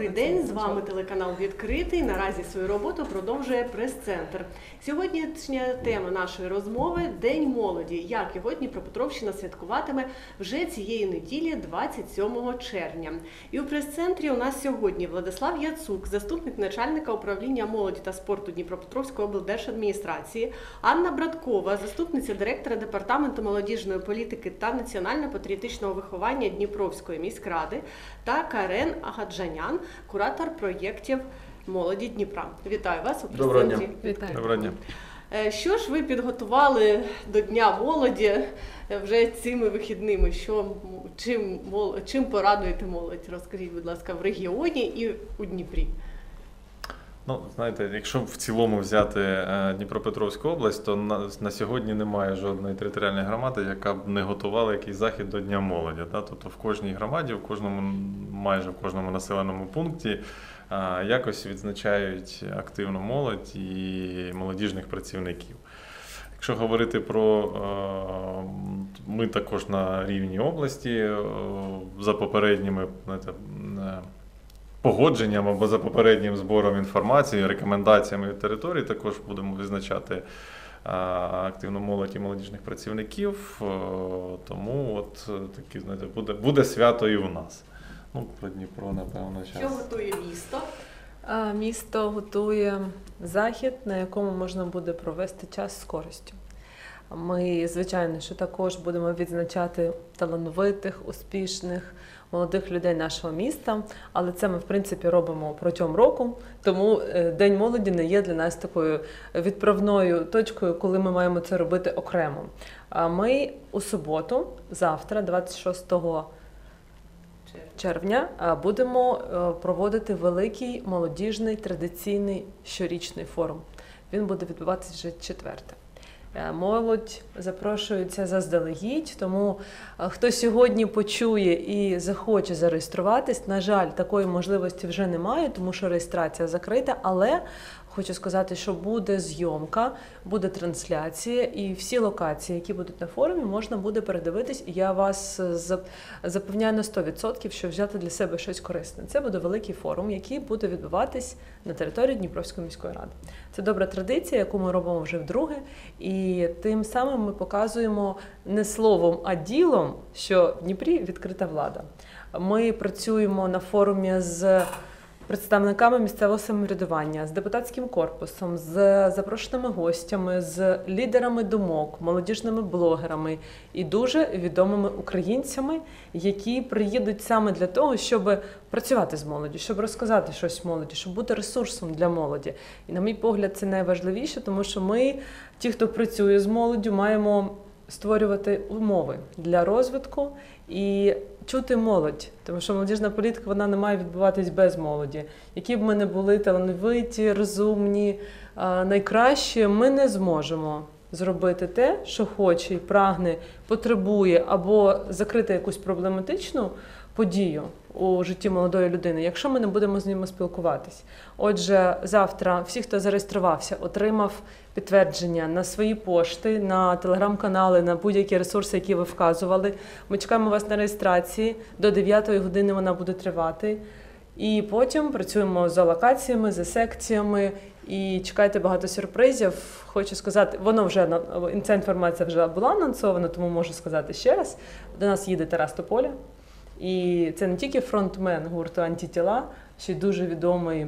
Добрий день, з вами телеканал відкритий. Наразі свою роботу продовжує прес-центр. Сьогоднішня тема нашої розмови День молоді. Як його Дніпропетровщина святкуватиме вже цієї неділі, 27 червня. І у прес-центрі у нас сьогодні Владислав Яцук, заступник начальника управління молоді та спорту Дніпропетровської облдержадміністрації, Анна Браткова, заступниця директора департаменту молодіжної політики та національно-патріотичного виховання Дніпровської міськради та Карен Агаджанян, куратор проєктів молоді Дніпра. Вітаю вас у Доброго дня. Вітаю. Доброго дня. Е, Що ж ви підготували до Дня молоді вже цими вихідними? Що м, чим чим порадуєте молодь? Розкажіть, будь ласка, в регіоні і у Дніпрі. Ну, знаєте, якщо в цілому взяти е, Дніпропетровську область, то на, на сьогодні немає жодної територіальної громади, яка б не готувала якийсь захід до Дня молоді. Да? Тобто в кожній громаді, в кожному, майже в кожному населеному пункті е, якось відзначають активну молодь і молодіжних працівників. Якщо говорити про е, ми також на рівні області, за попередніми знаєте, погодженням або за попереднім збором інформації, рекомендаціями від території, також будемо визначати е, активну молодь і молодіжних працівників. Е, Тому от е, такі, знаєте, буде, буде свято і в нас. Ну, про Дніпро, напевно, Що готує місто? А, Місто готує захід, на якому можна буде провести час з користю. Ми, звичайно, що також будемо відзначати талановитих, успішних, молодих людей нашого міста, але це ми, в принципі, робимо протягом року. Тому е, День молоді не є для нас такою відправною точкою, коли ми маємо це робити окремо. А ми у суботу, завтра, 26 червня будемо е, проводити великий молодіжний традиційний щорічний форум. Він буде відбуватися вже четверте. Е, Молодь запрошується заздалегідь, тому е, хто сьогодні почує і захоче зареєструватись, на жаль, такої можливості вже немає, тому що реєстрація закрита. Але хочу сказати, що буде зйомка, буде трансляція, і всі локації, які будуть на форумі, можна буде передивитись. І я вас е, запевняю на 100%, що взяти для себе щось корисне. Це буде великий форум, який буде відбуватись на території Дніпровської міської ради. Це добра традиція, яку ми робимо вже вдруге. І тим самим ми показуємо не словом, а ділом, що в Дніпрі відкрита влада. Ми працюємо на форумі з представниками місцевого самоврядування, з депутатським корпусом, з запрошеними гостями, з лідерами думок, молодіжними блогерами і дуже відомими українцями, які приїдуть саме для того, щоб працювати з молоді, щоб розказати щось молоді, щоб бути ресурсом для молоді. І на мій погляд, це найважливіше, тому що ми, ті, хто працює з молоддю, маємо створювати умови для розвитку і чути молодь, тому що молодіжна політика вона не має відбуватись без молоді. Які б ми не були талановиті, розумні, Найкраще ми не зможемо зробити те, що хоче прагне, потребує або закрити якусь проблематичну подію у житті молодої людини, якщо ми не будемо з ними спілкуватись. Отже, завтра всі, хто зареєструвався, отримав підтвердження на свої пошти, на телеграм-канали, на будь-які ресурси, які ви вказували. Ми чекаємо вас на реєстрації. До 9 години вона буде тривати. І потім працюємо за локаціями, за секціями. І чекайте багато сюрпризів. Хочу сказати, воно вже ця інформація вже була анонсована, тому можу сказати ще раз. До нас їде Тарас Тополя. І це не тільки фронтмен гурту антитіла, ще й дуже відомий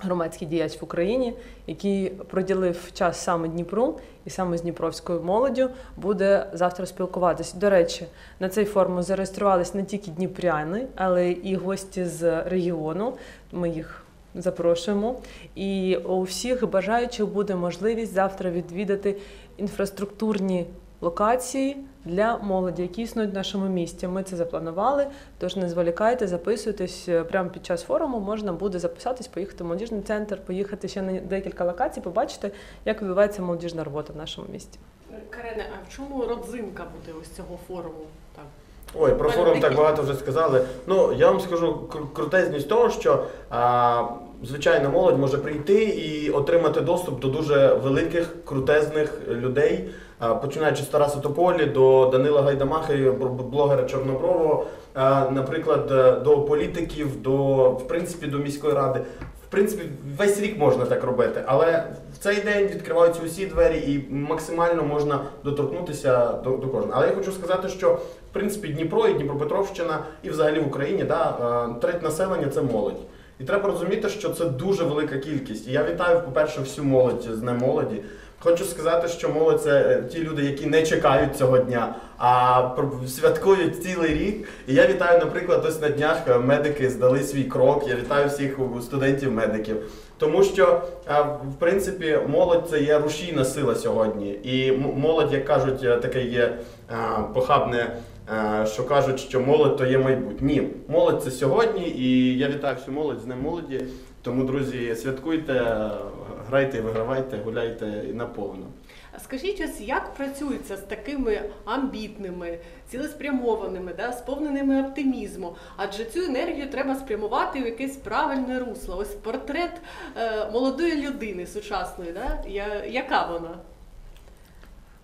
громадський діяч в Україні, який приділив час саме Дніпру і саме з Дніпровською молоддю буде завтра спілкуватись. До речі, на цей форум зареєструвались не тільки дніпряни, але і гості з регіону. Ми їх запрошуємо. І у всіх бажаючих буде можливість завтра відвідати інфраструктурні локації для молоді, які існують в нашому місті. Ми це запланували. Тож не зволікайте, записуйтесь прямо під час форуму. Можна буде записатись, поїхати в молодіжний центр, поїхати ще на декілька локацій, побачити, як відбувається молодіжна робота в нашому місті. Карене, а в чому родзинка буде ось цього форуму? Так. Ой, про форум так багато вже сказали. Ну, я вам скажу кру- крутезність того, що а, звичайна молодь може прийти і отримати доступ до дуже великих, крутезних людей, починаючи з Тараса Тополі до Данила Гайдамахи, блогера Чорнобрового, е, наприклад, е, до політиків, до в принципі до міської ради. В принципі, весь рік можна так робити, але в цей день відкриваються усі двері і максимально можна доторкнутися до, до кожного. Але я хочу сказати, що в принципі Дніпро і Дніпропетровщина, і взагалі в Україні да, е, треть населення це молодь. І треба розуміти, що це дуже велика кількість. І я вітаю, по-перше, всю молодь з Днем молоді. Хочу сказати, що молодь це е, ті люди, які не чекають цього дня, а святкують цілий рік. І я вітаю, наприклад, ось на днях е, медики здали свій крок. Я вітаю всіх студентів-медиків. Тому що, е, в принципі, молодь це є рушійна сила сьогодні. І молодь, як кажуть, таке є похабне, що кажуть, що молодь то є майбутнє. Ні, молодь це сьогодні, і я вітаю всю молодь з Днем молоді. Тому, друзі, святкуйте, грайте, вигравайте, гуляйте наповно. Скажіть ось, як працюється з такими амбітними, цілеспрямованими, да, сповненими оптимізму? Адже цю енергію треба спрямувати в якесь правильне русло. Ось портрет е, молодої людини сучасної, да? Я, яка вона?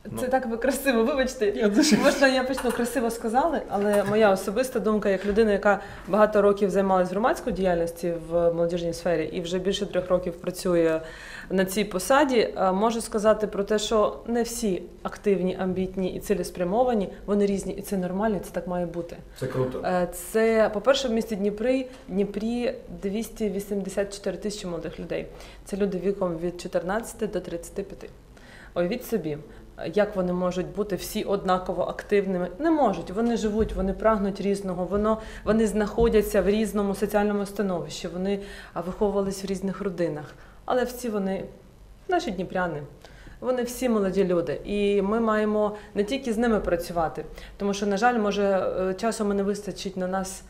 Це Ну. так ви красиво, вибачте. Я дуже- Можна я почну красиво сказали, але моя особиста думка, як людина, яка багато років займалась громадською діяльністю в молодіжній сфері і вже більше трьох років працює на цій посаді, е, можу сказати про те, що не всі активні, амбітні і цілеспрямовані, вони різні, і це нормально, це так має бути. Це круто. Е, Це, по-перше, в місті Дніпри, Дніпрі 284 тисячі молодих людей. Це люди віком від 14 до 35. Уявіть собі, як вони можуть бути всі однаково активними. Не можуть. Вони живуть, вони прагнуть різного, воно, вони знаходяться в різному соціальному становищі, вони виховувались в різних родинах. Але всі вони наші дніпряни. Вони всі молоді люди, і ми маємо не тільки з ними працювати, тому що, на жаль, може е, часу не вистачить на нас,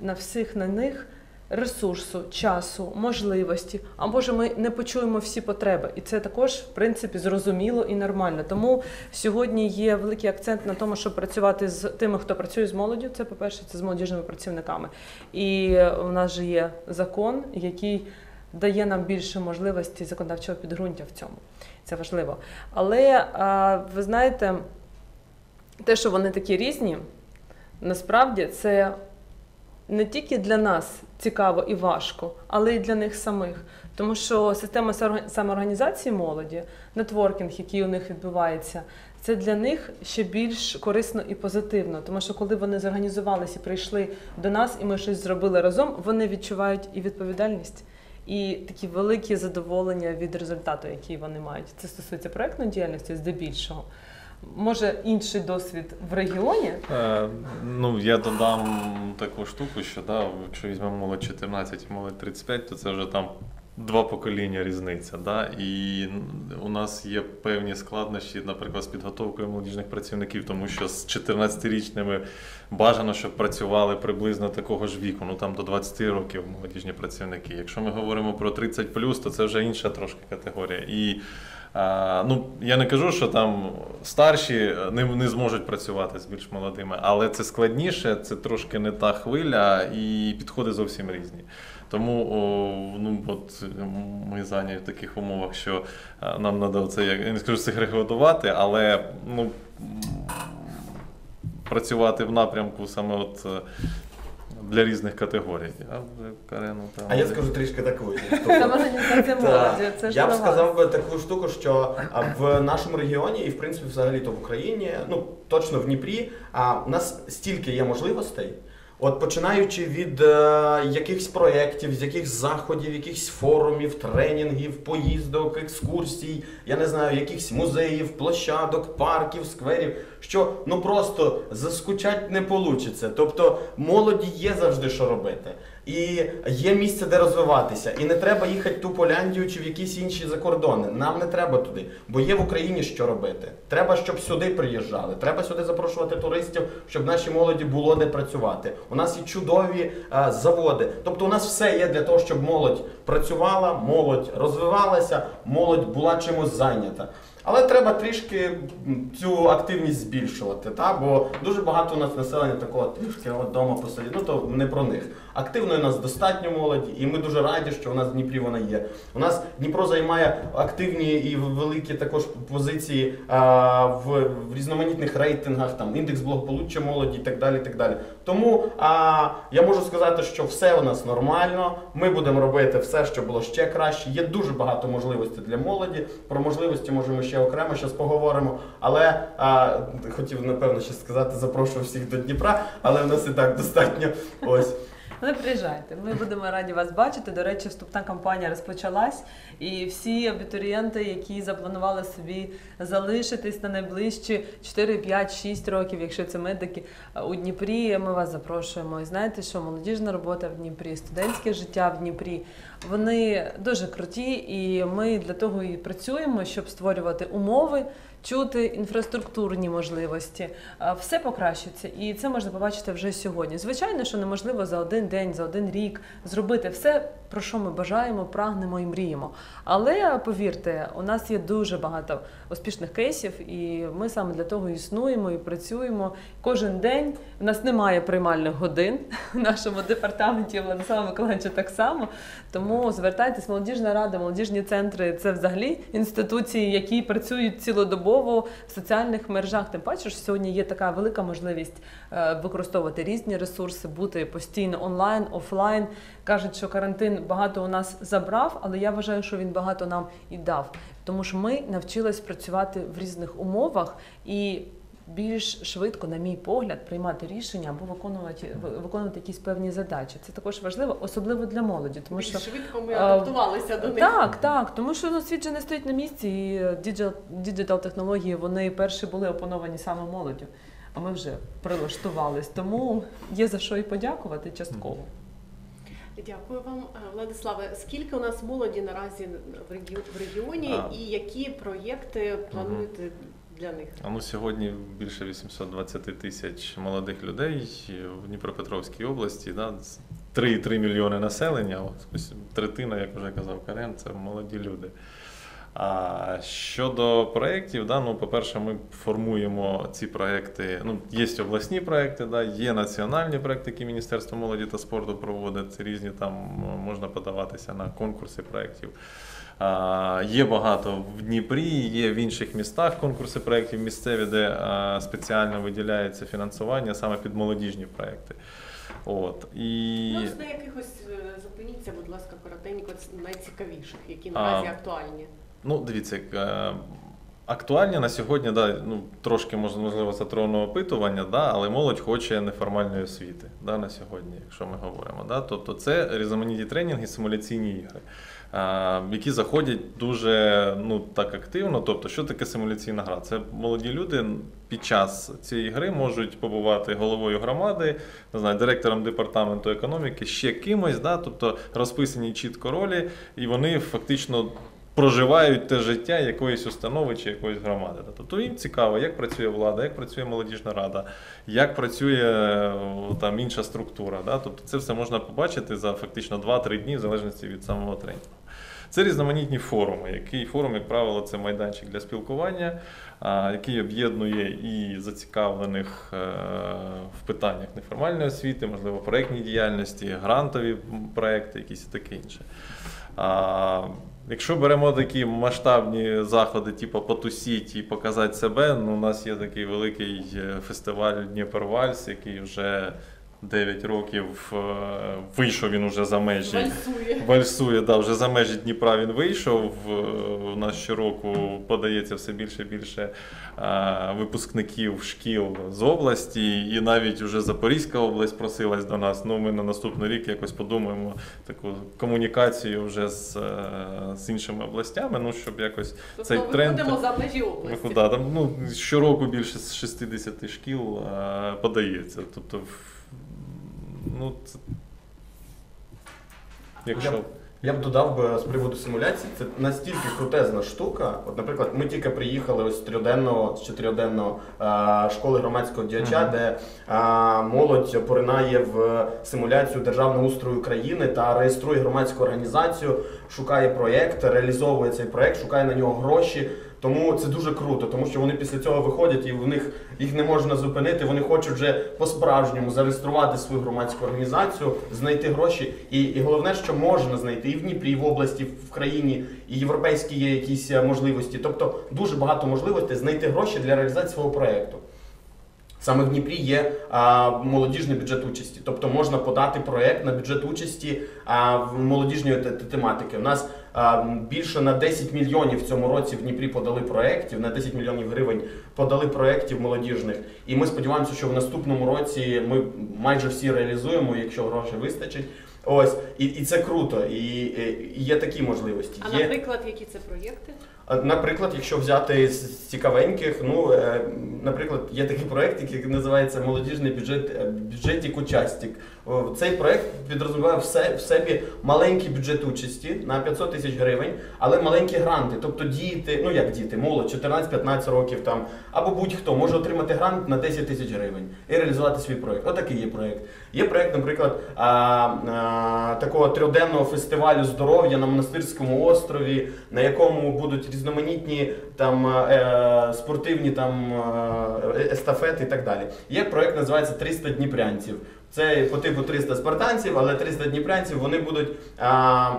на всіх на них ресурсу, часу, можливості. А може, ми не почуємо всі потреби, і це також в принципі зрозуміло і нормально. Тому сьогодні є великий акцент на тому, щоб працювати з тими, хто працює з молоддю. Це по перше, це з молодіжними працівниками. І у нас же є закон, який дає нам більше можливості законодавчого підґрунтя в цьому. Це важливо. Але ви знаєте, те, що вони такі різні, насправді це не тільки для нас цікаво і важко, але й для них самих. Тому що система самоорга- самоорганізації молоді, нетворкінг, який у них відбувається, це для них ще більш корисно і позитивно. Тому що коли вони зорганізувалися і прийшли до нас, і ми щось зробили разом, вони відчувають і відповідальність. І такі великі задоволення від результату, який вони мають. Це стосується проектної діяльності здебільшого. Може інший досвід в регіоні, Е, ну, я додам таку штуку, що да, якщо візьмемо молодь 14 і молодь 35, то це вже там два покоління різниця. Да? І у нас є певні складнощі, наприклад, з підготовкою молодіжних працівників, тому що з 14-річними бажано, щоб працювали приблизно такого ж віку, ну там до 20 років молодіжні працівники. Якщо ми говоримо про 30 то це вже інша трошки категорія. І ну, я не кажу, що там старші не, не зможуть працювати з більш молодими, але це складніше, це трошки не та хвиля, і підходи зовсім різні. Тому о, ну, от, ми зайняті в таких умовах, що нам треба це, я не скажу сегрегувати, але ну, працювати в напрямку саме от. Для різних категорій. А вже Карену там. А я скажу трішки таку молоді. Це ж я б сказав би таку штуку, що в нашому регіоні і в принципі взагалі то в Україні, ну точно в Дніпрі, а у нас стільки є можливостей. От починаючи від е, якихось проєктів, з якихось заходів, якихось форумів, тренінгів, поїздок, екскурсій, я не знаю, якихось музеїв, площадок, парків, скверів, що ну просто заскучать не вийде. Тобто молоді є завжди що робити. І є місце, де розвиватися. І не треба їхати ту Поляндію чи в якісь інші закордони. Нам не треба туди, бо є в Україні що робити. Треба, щоб сюди приїжджали. Треба сюди запрошувати туристів, щоб нашій молоді було де працювати. У нас є чудові е, заводи. Тобто, у нас все є для того, щоб молодь працювала, молодь розвивалася, молодь була чимось зайнята. Але треба трішки цю активність збільшувати, та? бо дуже багато у нас населення такого трішки от вдома посидіти. Ну то не про них. Активної у нас достатньо молоді, і ми дуже раді, що у нас в Дніпрі вона є. У нас Дніпро займає активні і великі також позиції а, в, в різноманітних рейтингах, там індекс благополуччя молоді і так далі. Так далі. Тому а, я можу сказати, що все у нас нормально. Ми будемо робити все, що було ще краще. Є дуже багато можливостей для молоді. Про можливості можемо ще окремо зараз поговоримо. Але а, хотів напевно ще сказати, запрошую всіх до Дніпра, але в нас і так достатньо. Ось. Не приїжджайте. Ми будемо раді вас бачити. До речі, вступна кампанія розпочалась, і всі абітурієнти, які запланували собі залишитись на найближчі 4, 5, 6 років, якщо це медики у Дніпрі, ми вас запрошуємо. І знаєте, що молодіжна робота в Дніпрі, студентське життя в Дніпрі, вони дуже круті, і ми для того і працюємо, щоб створювати умови. Чути інфраструктурні можливості, все покращиться, і це можна побачити вже сьогодні. Звичайно, що неможливо за один день, за один рік зробити все, про що ми бажаємо, прагнемо і мріємо. Але повірте, у нас є дуже багато успішних кейсів, і ми саме для того існуємо і працюємо кожен день. У нас немає приймальних годин в нашому департаменті Владислава Миколаївича так само. Тому звертайтесь, молодіжна рада, молодіжні центри це взагалі інституції, які працюють цілодобово в соціальних мережах. Тим паче, що сьогодні є така велика можливість е, використовувати різні ресурси, бути постійно онлайн, офлайн. Кажуть, що карантин багато у нас забрав, але я вважаю, що він багато нам і дав. Тому що ми навчились працювати в різних умовах і більш швидко, на мій погляд, приймати рішення або виконувати виконувати якісь певні задачі. Це також важливо, особливо для молоді, тому Більш що швидко ми а, адаптувалися до них. так, так, тому що ну, світ же не стоїть на місці, і digital технології вони перші були опановані саме молоддю. А ми вже прилаштувались, тому є за що і подякувати частково. Дякую вам, Е, Владиславе. Скільки у нас молоді наразі в регі- регіоні, А. і які проєкти плануєте для них? А ну сьогодні більше 820 тисяч молодих людей в Дніпропетровській області. Да, 3,3 мільйони населення. Ось третина, як вже казав Карен, це молоді люди. А щодо проєктів, да, ну, по-перше, ми формуємо ці проєкти. Ну, є обласні проєкти, да, є національні проєкти, які Міністерство молоді та спорту проводить. Різні там можна подаватися на конкурси проєктів. Є багато в Дніпрі, є в інших містах конкурси проєктів місцеві, де спеціально виділяється фінансування саме під молодіжні проєкти. От. І... Ну, з якихось е, зупиніться, будь ласка, коротенько, найцікавіших, які наразі А. актуальні. Ну, дивіться, е, актуальні на сьогодні, да, ну, трошки можливо затронув опитування, да, але молодь хоче неформальної освіти да, на сьогодні, якщо ми говоримо. Да. Тобто це різноманітні тренінги, симуляційні ігри, які заходять дуже ну, так активно. Тобто, що таке симуляційна гра? Це молоді люди під час цієї гри можуть побувати головою громади, не знаю, директором департаменту економіки, ще кимось, да, тобто розписані чітко ролі, і вони фактично проживають те життя якоїсь установи чи якоїсь громади. Тобто їм цікаво, як працює влада, як працює молодіжна рада, як працює там інша структура. Тобто це все можна побачити за фактично 2-3 дні, в залежності від самого тренінгу. Це різноманітні форуми. Який форум, як правило, це майданчик для спілкування, який об'єднує і зацікавлених е, в питаннях неформальної освіти, можливо, проєктній діяльності, грантові проекти, якісь таке інше. Якщо беремо такі масштабні заходи, типу потусіть і показати себе, ну, у нас є такий великий е, фестиваль Дніпервальс, який вже 9 років е, вийшов він уже за межі. Вальсує. Вальсує, да, вже за межі Дніпра він вийшов. Е, У нас щороку подається все більше і більше е, випускників шкіл з області, і навіть вже Запорізька область просилась до нас. Ну, ми на наступний рік якось подумаємо таку комунікацію вже з, з іншими областями, ну щоб якось Тобто цей тренд. виходимо за межі області. Вихода, там, ну, щороку більше з 60 шкіл подається. Тобто, ну, це, якщо. Я б додав би з приводу симуляції, це настільки крутезна штука. От, наприклад, ми тільки приїхали ось з трьохденного з чотирьоденного е, школи громадського діяча, Мгм. де е, молодь поринає в симуляцію державного устрою країни та реєструє громадську організацію, шукає проєкт, реалізовує цей проєкт, шукає на нього гроші. Тому це дуже круто, тому що вони після цього виходять і в них їх не можна зупинити. Вони хочуть вже по-справжньому зареєструвати свою громадську організацію, знайти гроші. І, і головне, що можна знайти і в Дніпрі, і в області, в країні, і європейські є якісь е, можливості. Тобто дуже багато можливостей знайти гроші для реалізації свого проєкту. Саме в Дніпрі є а, молодіжний бюджет участі, тобто можна подати проект на бюджет участі а, в молодіжної те- те- тематики. У нас більше на 10 мільйонів в цьому році в Дніпрі подали проєктів, на 10 мільйонів гривень подали проєктів молодіжних. І ми сподіваємося, що в наступному році ми майже всі реалізуємо, якщо грошей вистачить. Ось і, і це круто, і, і, є такі можливості. А Є... наприклад, які це проєкти? Наприклад, якщо взяти з цікавеньких, ну е, наприклад, є такий проект, який називається Молодіжний бюджет е, бюджетік участік. Цей проект підрозуміває все в собі маленький бюджет участі на 500 тисяч гривень, але маленькі гранти. Тобто діти, ну як діти, молодь 14-15 років там, або будь-хто може отримати грант на 10 тисяч гривень і реалізувати свій проект. Отакий є проект. Є проект, наприклад, а, а, такого трьохденного фестивалю здоров'я на монастирському острові, на якому будуть різноманітні там е, спортивні там е, естафети і так далі. Є проект, називається 300 дніпрянців. Це по типу 300 спартанців, але 300 дніпрянців вони будуть. А,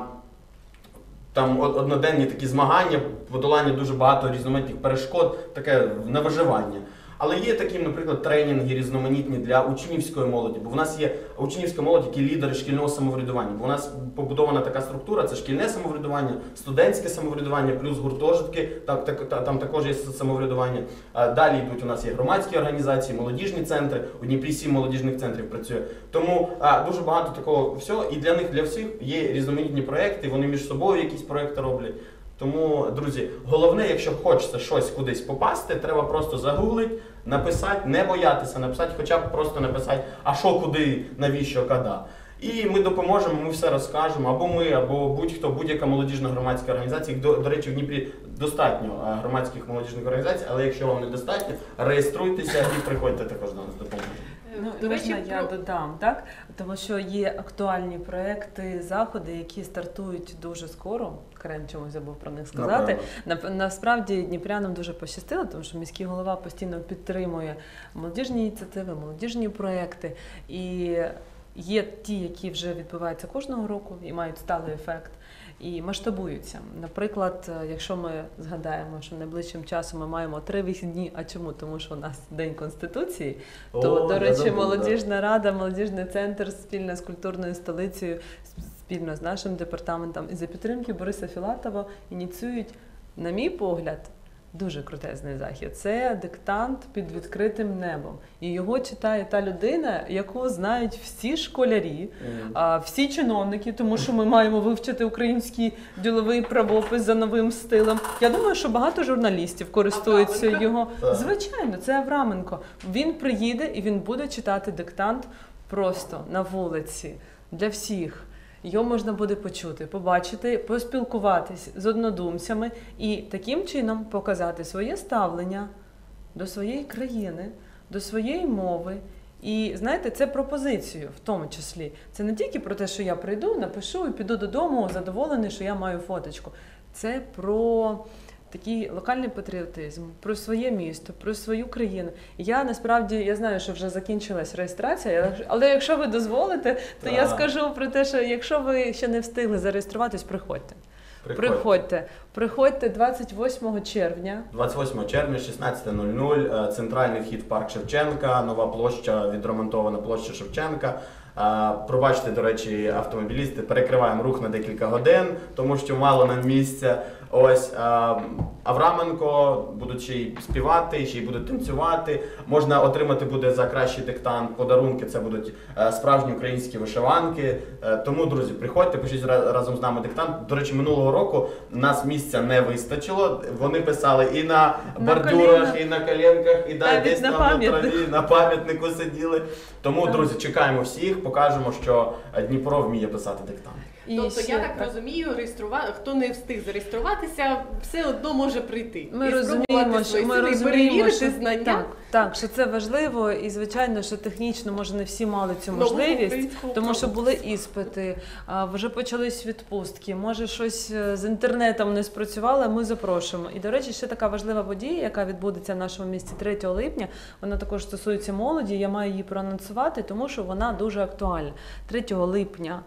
там одноденні такі змагання, подолання дуже багато різноманітних перешкод, таке на виживання. Але є такі, наприклад, тренінги різноманітні для учнівської молоді, бо в нас є учнівська молодь, які лідери шкільного самоврядування. Бо у нас побудована така структура: це шкільне самоврядування, студентське самоврядування, плюс гуртожитки, так, так, та- там також є самоврядування. Далі йдуть у нас є громадські організації, молодіжні центри. У Дніпрі сім молодіжних центрів працює. Тому дуже багато такого всього, і для них для всіх є різноманітні проекти. Вони між собою якісь проекти роблять. Тому, друзі, головне, якщо хочеться щось кудись попасти, треба просто загуглити, написати, не боятися написати, хоча б просто написати, а що, куди, навіщо, када. І ми допоможемо, ми все розкажемо, або ми, або будь-хто, будь-яка молодіжна громадська організація. До, до речі, в Дніпрі достатньо громадських молодіжних організацій, але якщо вам недостатньо, реєструйтеся і приходьте також до нас допоможемо. Ну, До речі, можна я про- додам, так? Тому що є актуальні проекти, заходи, які стартують дуже скоро. Крем чомусь забув про них сказати. Нап- Насправді дніпрянам дуже пощастило, тому що міський голова постійно підтримує молодіжні ініціативи, молодіжні проекти. І є ті, які вже відбуваються кожного року і мають сталий ефект. І масштабуються. Наприклад, е, якщо ми згадаємо, що найближчим часом ми маємо три вихідні, а чому? Тому що у нас День Конституції, то, О, до речі, речі, молодіжна да. молодіжна рада, молодіжний центр спільно з культурною столицею, спільно з нашим департаментом і за підтримки Бориса Філатова ініціюють, на мій погляд, дуже крутезний захід. Це диктант під відкритим небом. І його читає та людина, яку знають всі школярі, а, всі чиновники, тому що ми маємо вивчити український діловий правопис за новим стилем. Я думаю, що багато журналістів користуються Авраменко? його. Звичайно, це Авраменко. Він приїде і він буде читати диктант просто на вулиці для всіх. Його можна буде почути, побачити, поспілкуватись з однодумцями і таким чином показати своє ставлення до своєї країни, до своєї мови. І знаєте, це пропозицію в тому числі. Це не тільки про те, що я прийду, напишу і піду додому, задоволений, що я маю фоточку. Це про такий локальний патріотизм, про своє місто, про свою країну. Я насправді я знаю, що вже закінчилась реєстрація, але- якщо ви дозволите, то я скажу про те, що якщо ви ще не встигли зареєструватись, приходьте. Приходьте. Приходьте, приходьте 28 червня. 28 червня, 16.00, е, центральний вхід в парк Шевченка, нова площа, відремонтована площа Шевченка. Е, Пробачте, до речі, автомобілісти, перекриваємо рух на декілька годин, тому що мало нам місця. Ось Авраменко будуть ще й співати, ще й будуть танцювати. Можна отримати буде за кращий диктант подарунки. Це будуть е, справжні українські вишиванки. Е, Тому, друзі, приходьте, пишіть разом з нами диктант. До речі, минулого року нас місця не вистачило. Вони писали і на На бордюрах, колінах. і на коленках, і да, десь на там на пам'ятнику. траві, на пам'ятнику сиділи. Тому, Так. друзі, чекаємо всіх, покажемо, що Дніпро вміє писати диктант. І тобто ще, я так, розумію, реєструвати хто не встиг зареєструватися, все одно може прийти. Ми і розуміємо, що ми розуміємо, що знання. так, так, що це важливо, і звичайно, що технічно може не всі мали цю можливість. Тому що були іспити, вже почались відпустки. Може, щось е, з інтернетом не спрацювало. Ми запрошуємо. І до речі, ще така важлива подія, яка відбудеться в нашому місті 3 липня. Вона також стосується молоді. Я маю її проанонсувати, тому що вона дуже актуальна. 3 липня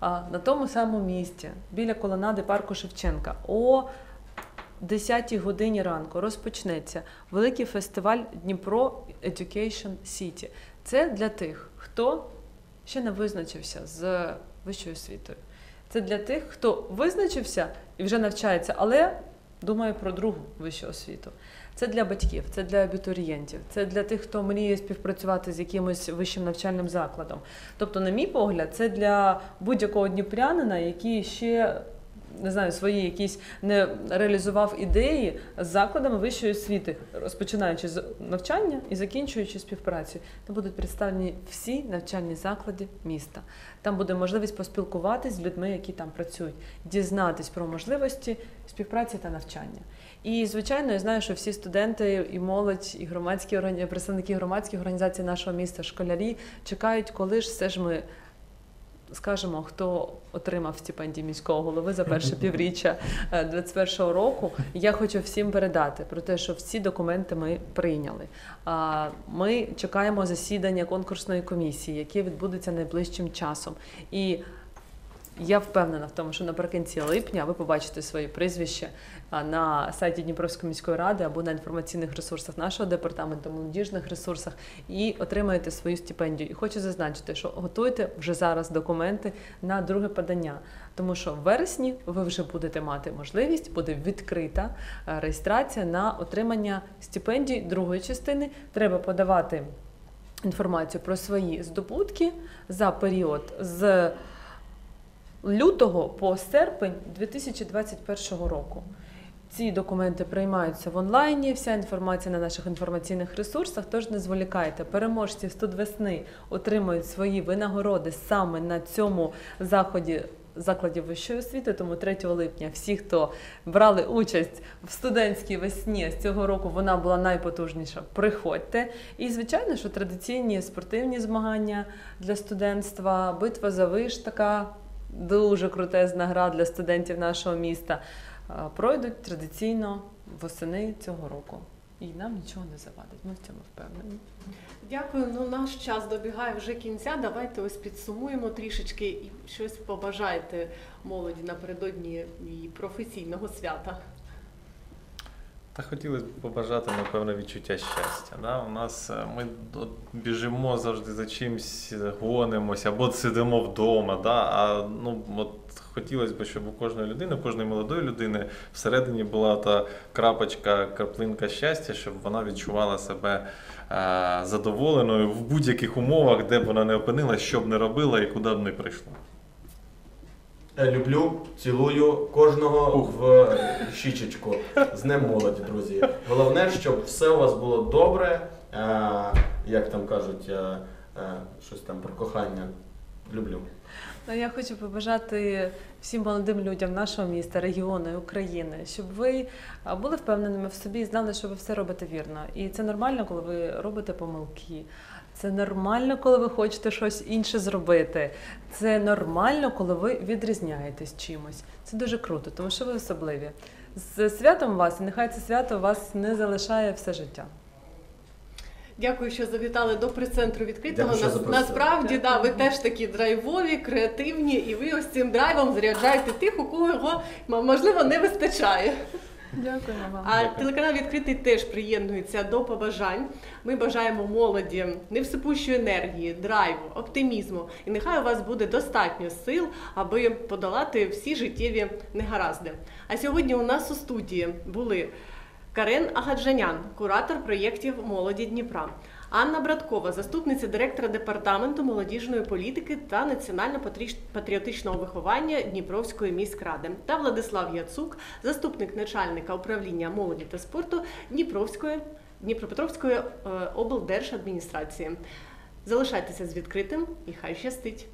на тому самому місці біля колонади парку Шевченка. О 10-й годині ранку розпочнеться великий фестиваль Дніпро Education City. Це для тих, хто ще не визначився з вищою освітою. Це для тих, хто визначився і вже навчається, але думає про другу вищу освіту. Це для батьків, це для абітурієнтів, це для тих, хто мріє співпрацювати з якимось вищим навчальним закладом. Тобто, на мій погляд, це для будь-якого дніпрянина, який ще не знаю, свої якісь не реалізував ідеї з закладами вищої освіти, розпочинаючи з навчання і закінчуючи співпрацю. Там будуть представлені всі навчальні заклади міста. Там буде можливість поспілкуватись з людьми, які там працюють, дізнатись про можливості співпраці та навчання. І звичайно, я знаю, що всі студенти і молодь, і громадські представники громадських організацій нашого міста, школярі чекають, коли ж все ж ми скажемо, хто отримав стипендію міського голови за перше півріччя 2021 року. Я хочу всім передати про те, що всі документи ми прийняли. Ми чекаємо засідання конкурсної комісії, яке відбудеться найближчим часом. І я впевнена в тому, що наприкінці липня ви побачите свої прізвища а, на сайті Дніпровської міської ради або на інформаційних ресурсах нашого департаменту, молодіжних ресурсах і отримаєте свою стипендію. І хочу зазначити, що готуйте вже зараз документи на друге подання, тому що в вересні ви вже будете мати можливість, буде відкрита е, реєстрація на отримання стипендій другої частини. Треба подавати інформацію про свої здобутки за період з лютого по серпень 2021 року. Ці документи приймаються в онлайні, вся інформація на наших інформаційних ресурсах. Тож не зволікайте. Переможці студвесни отримують свої винагороди саме на цьому заході закладів вищої освіти. Тому 3 липня всі, хто брали участь в студентській весні з цього року, вона була найпотужніша. Приходьте. І звичайно, що традиційні спортивні змагання для студентства, битва за виш така дуже крутезна гра для студентів нашого міста. е, Пройдуть традиційно восени цього року. І нам нічого не завадить. Ми в цьому впевнені. Дякую. Ну наш час добігає вже кінця. Давайте ось підсумуємо трішечки і щось побажайте молоді напередодні її професійного свята. Та хотілося б побажати, напевно, відчуття щастя. Да? У нас е, ми біжимо завжди за чимось, гонимося, або сидимо вдома. Да? А ну, от хотілося б, щоб у кожної людини, у кожної молодої людини всередині була та крапочка, краплинка щастя, щоб вона відчувала себе е, задоволеною в будь-яких умовах, де б вона не опинилась, що б не робила і куди б не прийшла. Е, Люблю, цілую кожного в щічечку. З Днем молоді, друзі. Головне, щоб все у вас було добре. Е, як там кажуть, е, е, щось там про кохання. Люблю. Ну, я хочу побажати всім молодим людям нашого міста, регіону і України, щоб ви були впевненими в собі і знали, що ви все робите вірно. І це нормально, коли ви робите помилки. Це нормально, коли ви хочете щось інше зробити. Це нормально, коли ви відрізняєтесь чимось. Це дуже круто, тому що ви особливі. З святом вас, і нехай це свято вас не залишає все життя. Дякую, що завітали до прес-центру відкритого. Дякую, що запросили. насправді, да, ви теж такі драйвові, креативні, і ви ось цим драйвом заряджаєте тих, у кого його можливо не вистачає. Дякуємо вам. А Дякую. телеканал відкритий теж приєднується до побажань. Ми бажаємо молоді невсипущої енергії, драйву, оптимізму. І нехай у вас буде достатньо сил, аби подолати всі життєві негаразди. А сьогодні у нас у студії були Карен Агаджанян, куратор проєктів молоді Дніпра. Анна Браткова, заступниця директора департаменту молодіжної політики та національно-патріотичного виховання Дніпровської міськради, та Владислав Яцук, заступник начальника управління молоді та спорту Дніпровської Дніпропетровської е, облдержадміністрації. Залишайтеся з відкритим і хай щастить!